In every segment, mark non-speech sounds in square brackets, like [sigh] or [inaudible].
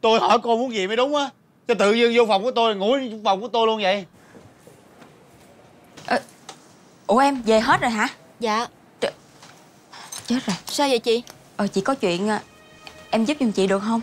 tôi hỏi cô muốn gì mới đúng á. Cho tự nhiên vô phòng của tôi ngủ trong phòng của tôi luôn vậy. À, ủa em về hết rồi hả? Dạ. Trời, chết rồi. Sao vậy chị? Ờ chị có chuyện à, em giúp giùm chị được không?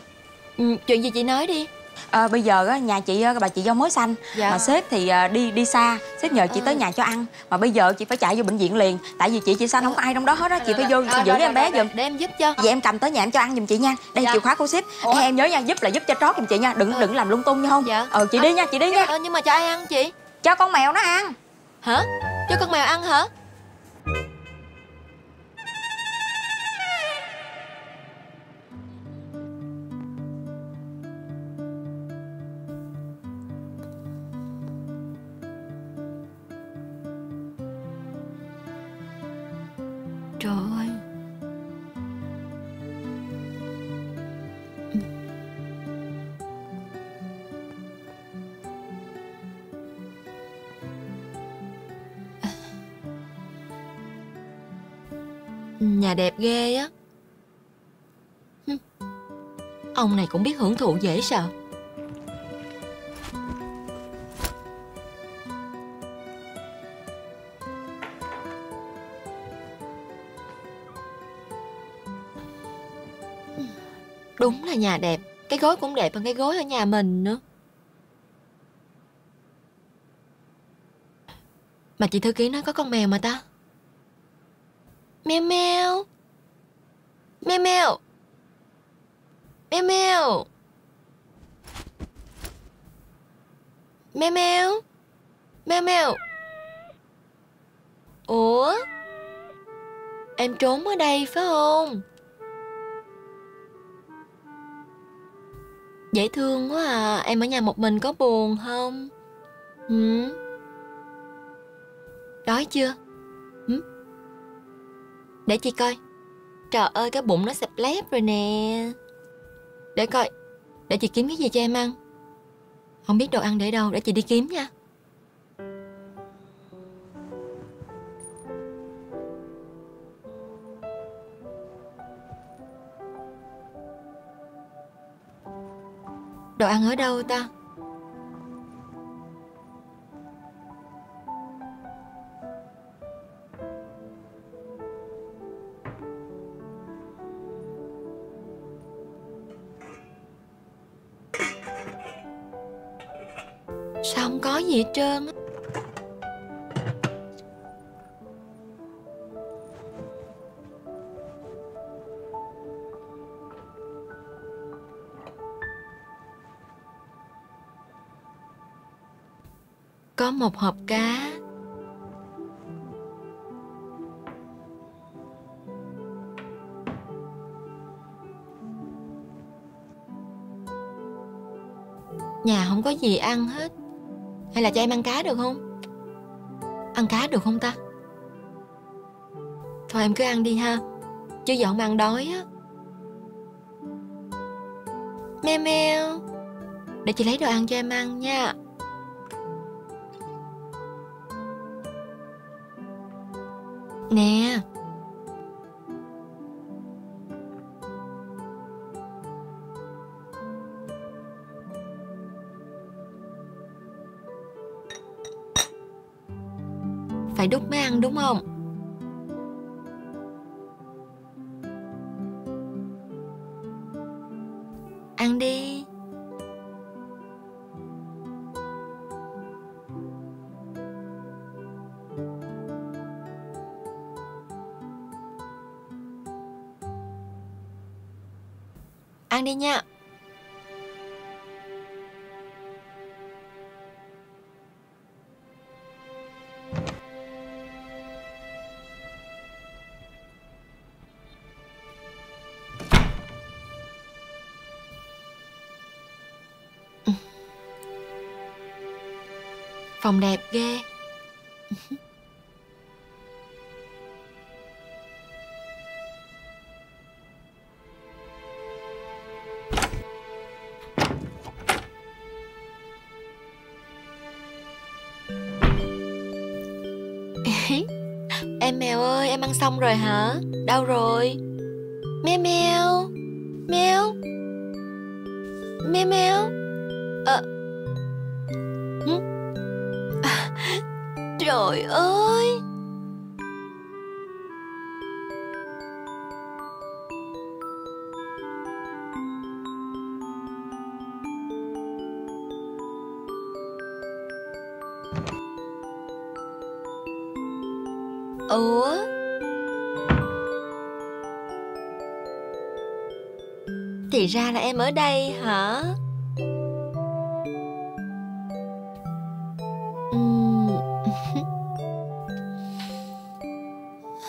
Ừ, chuyện gì chị nói đi à, bây giờ á nhà chị bà chị do mới sanh. Dạ. mà sếp thì à, đi đi xa. Sếp nhờ chị à. tới nhà cho ăn. Mà bây giờ chị phải chạy vô bệnh viện liền. Tại vì chị chị sanh không có ai trong đó hết á. Chị phải vô chị giữ em bé giùm để em giúp cho. Vậy em cầm tới nhà em cho ăn giùm chị nha. Đây dạ. chìa khóa của sếp. Ê, em nhớ nha giúp là giúp cho trót giùm chị nha. Đừng ừ. đừng làm lung tung nha không? Dạ. Ờ chị đi nha chị đi nha. ờ, nhưng mà cho ai ăn chị? Cho con mèo nó ăn. Hả? Cho con mèo ăn hả Ừ. Nhà đẹp ghê á. Ông này cũng biết hưởng thụ dễ sợ. Đúng là nhà đẹp. Cái gối cũng đẹp hơn cái gối ở nhà mình nữa. Mà chị thư ký nói có con mèo mà ta. Mèo mèo. Mèo mèo. Mèo mèo. Mèo mèo. Mèo mèo. Ủa? Em trốn ở đây phải không? Dễ thương quá à. Em ở nhà một mình có buồn không? Ừ. Đói chưa? Ừ. Để chị coi. Trời ơi, cái bụng nó sập lép rồi nè. Để coi. Để chị kiếm cái gì cho em ăn? Không biết đồ ăn để đâu. Để chị đi kiếm nha. Đồ ăn ở đâu ta? Sao không có gì hết trơn á Có một hộp cá. Nhà không có gì ăn hết. Hay là cho em ăn cá được không? Ăn cá được không ta? Thôi em cứ ăn đi ha. Chứ giờ không ăn đói á. Meo meo Để chị lấy đồ ăn cho em ăn nha. Nè phải đút mới ăn đúng không? Ăn đi. Đi nha. Phòng đẹp ghê Em mèo ơi, em ăn xong rồi hả? Đâu rồi? Mèo mèo. Mèo. Mèo mèo. Ờ. À, Trời ơi. Ủa? Thì ra là em ở đây hả? [laughs]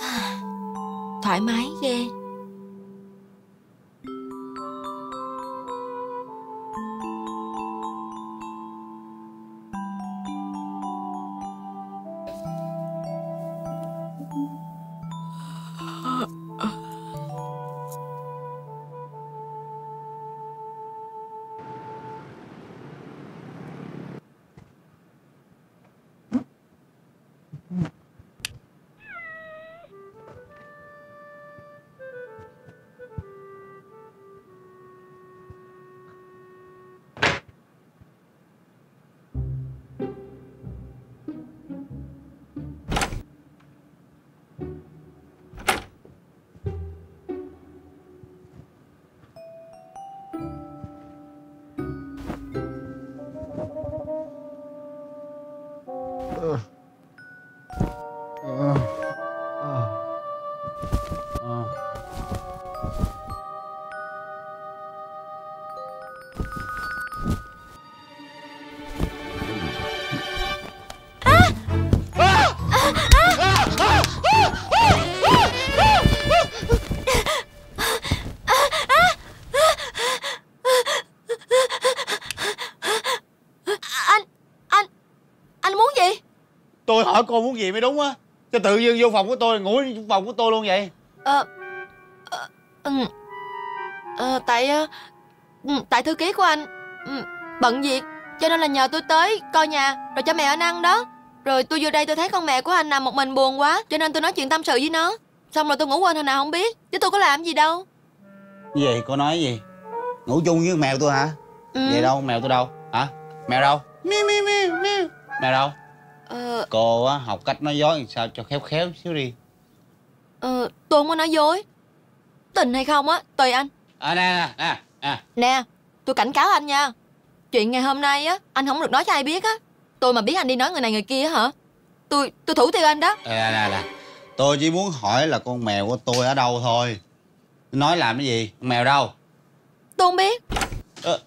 À, thoải mái ghê. Hỏi cô muốn gì mới đúng á? Cho tự nhiên vô phòng của tôi ngủ trong phòng của tôi luôn vậy. Ờ ờ, ừ. Ờ, Tại ờ, ừ, Tại thư ký của anh ừ, Bận việc Cho nên là nhờ tôi tới coi nhà Rồi cho mẹ anh ăn đó. Rồi tôi vô đây tôi thấy con mẹ của anh nằm một mình buồn quá Cho nên tôi nói chuyện tâm sự với nó. Xong rồi tôi ngủ quên hồi nào không biết Chứ tôi có làm gì đâu. Gì? Cô nói gì? Ngủ chung với mèo tôi hả? Ừ. vậy đâu? Mèo tôi đâu? Hả? Mèo đâu? Miu miu miu miu. Mèo đâu Ờ, cô á học cách nói dối làm sao cho khéo khéo xíu đi. Ờ, tôi không có nói dối. Tình hay không á Tùy anh. À nè nè nè nè. Nè tôi cảnh cáo anh nha. Chuyện ngày hôm nay á Anh không được nói cho ai biết á. Tôi mà biết anh đi nói người này người kia hả? Tôi tôi thủ tiêu anh đó. Nè nè nè tôi chỉ muốn hỏi là con mèo của tôi ở đâu thôi? Nói làm cái gì? Con mèo đâu? Tôi không biết. Ơ,